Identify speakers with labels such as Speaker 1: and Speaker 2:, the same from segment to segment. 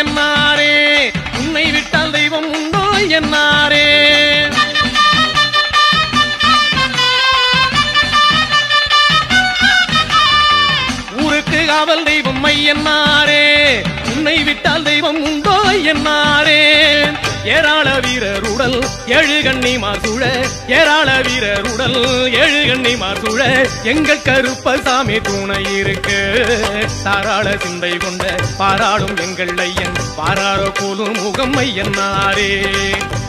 Speaker 1: என்னாரே? உன்னை விட்டால் தெய்வம் உண்டோ என்னாரே? ஊருக்கு காவல் தெய்வம் ஐயன்னாரே உன்னை விட்டால் தெய்வம் உண்டோ என்னாரே? ஏராள வீரர் உடல் ஏழு கண்ணி மாசூழ ஏராள வீரருடல் உடல் ஏழு கண்ணி மாசூழ எங்கள் கருப்பசாமி துணை இருக்கு. தாராள சிந்தை கொண்ட பாராளும் எங்கள் ஐயன் பாராள போலும் முகம் ஐயன்னாரே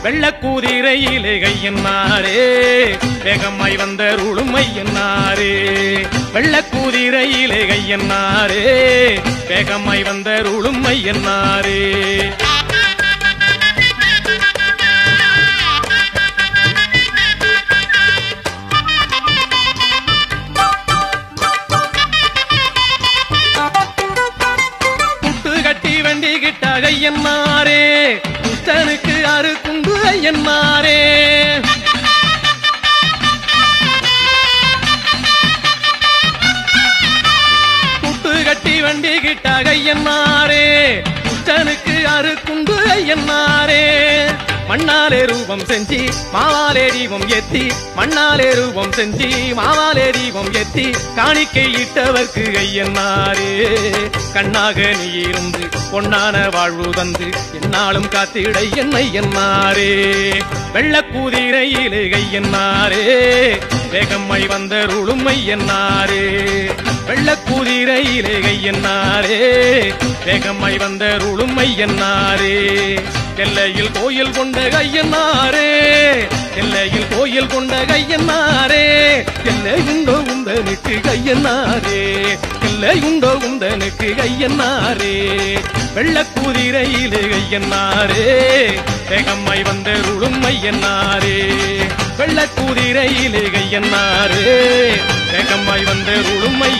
Speaker 1: வெள்ளக்கூதிரையிலே கையன்னாரே வேகமாய் வந்த ருளுமை என்னாரே வெள்ளக்கூதிரையிலே கையன்னாரே வேகமாய் வந்த ருளுமை என்னாரே கட்டி வண்டி புத்தனுக்கு அரு குண்டு ஐயன்னாரே புட்டு கட்டி வண்டி கிட்ட புத்தனுக்கு அரு குண்டு ஐயன்னாரே மண்ணாலே ரூபம் செஞ்சு மாவாலே தீபம் ஏத்தி மண்ணாலே ரூபம் செஞ்சு மாவாலே தீபம் ஏத்தி காணிக்கை இட்டவர்க்கு ஐயன்னாரே கண்ணாக நீ இருந்து பொன்னான வாழ்வு தந்து என்னாலும் காத்திட என்னை என்னாரே வெள்ளக்கூதிரையிலே என்னாரே வேகம்மை வந்த ருளுமை என்னாரே வெள்ளக்கூதிரையிலே என்னாரே வேகம்மை வந்த ருளுமை என்னாரே எல்லையில் கோயில் கொண்ட கையன்னாரே எல்லையில் கோயில் கொண்ட கையன்னாரே எல்லை உண்டோ உந்த நிட்டு கையன்னாரே உண்டோ உந்தனுக்கு கையன்னாரே வெள்ளக்கூதிரையிலே கையன்னாரே வேகம்மை வந்தருளும் ருளுமை என்னாரே வெள்ளக்கூதிரையிலே கையன்னாரே வேகம்மாய் வந்தருளும் ருளுமை